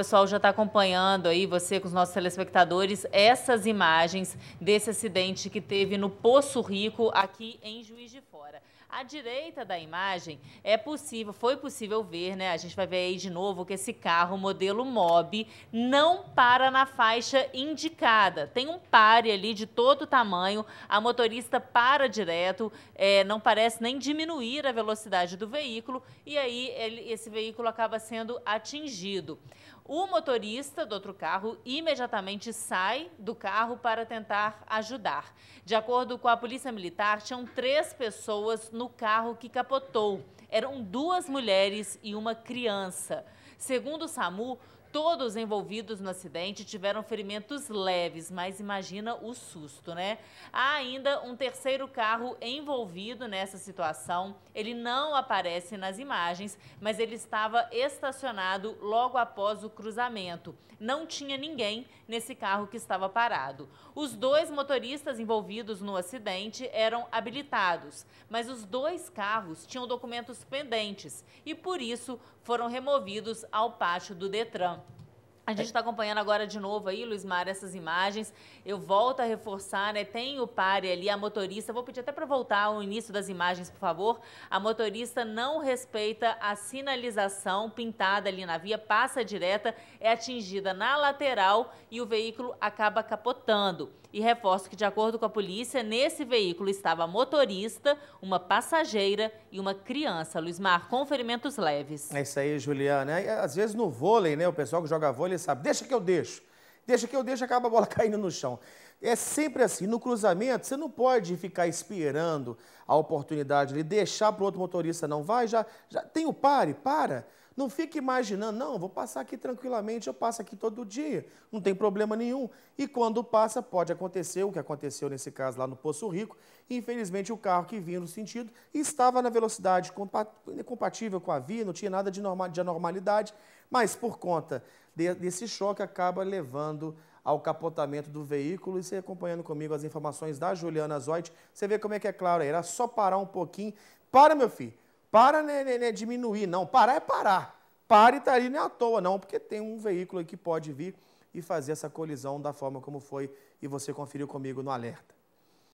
O pessoal já está acompanhando aí, você com os nossos telespectadores, essas imagens desse acidente que teve no Poço Rico, aqui em Juiz de Fora. À direita da imagem é possível, foi possível ver, né? A gente vai ver aí de novo que esse carro modelo Mob não para na faixa indicada. Tem um pare ali de todo tamanho, a motorista para direto, é, não parece nem diminuir a velocidade do veículo e aí ele, esse veículo acaba sendo atingido. O motorista do outro carro imediatamente sai do carro para tentar ajudar. De acordo com a Polícia Militar, tinham três pessoas no carro que capotou. Eram duas mulheres e uma criança. Segundo o SAMU, Todos envolvidos no acidente tiveram ferimentos leves, mas imagina o susto, né? Há ainda um terceiro carro envolvido nessa situação. Ele não aparece nas imagens, mas ele estava estacionado logo após o cruzamento. Não tinha ninguém nesse carro que estava parado. Os dois motoristas envolvidos no acidente eram habilitados, mas os dois carros tinham documentos pendentes e, por isso, foram removidos ao pátio do Detran. A gente está acompanhando agora de novo aí, Luiz Mar, essas imagens. Eu volto a reforçar, né? Tem o pare ali, a motorista. Vou pedir até para voltar ao início das imagens, por favor. A motorista não respeita a sinalização pintada ali na via, passa direta, é atingida na lateral e o veículo acaba capotando. E reforço que, de acordo com a polícia, nesse veículo estava a motorista, uma passageira e uma criança. Luiz Mar, com ferimentos leves. É isso aí, Juliana. Às vezes no vôlei, né? O pessoal que joga vôlei sabe, deixa que eu deixo. Deixa que eu deixo, acaba a bola caindo no chão. É sempre assim, no cruzamento, você não pode ficar esperando a oportunidade de deixar para o outro motorista, não. Vai, já, já tem o pare, para. Não fique imaginando, não, vou passar aqui tranquilamente, eu passo aqui todo dia, não tem problema nenhum. E quando passa, pode acontecer o que aconteceu nesse caso lá no Poço Rico. Infelizmente, o carro que vinha no sentido estava na velocidade compatível com a via, não tinha nada de, de anormalidade, mas por conta de, desse choque acaba levando ao capotamento do veículo. E você acompanhando comigo as informações da Juliana Zoit, você vê como é que é claro, era só parar um pouquinho. Para, meu filho, para né, né, né, diminuir, não. Parar é parar. Pare e tá ali não é à toa, não, porque tem um veículo que pode vir e fazer essa colisão da forma como foi e você conferiu comigo no alerta.